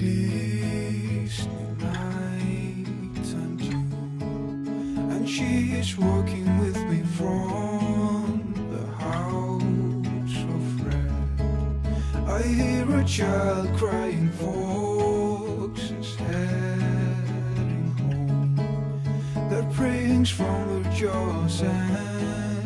Disneyland and you And she is walking with me from the house of red I hear a child crying for is heading home. Their prayings from the jaws and